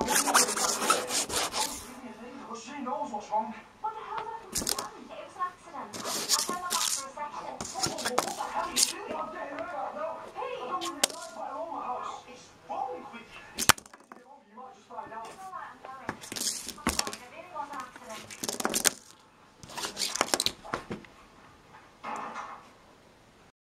She knows what's wrong. What the hell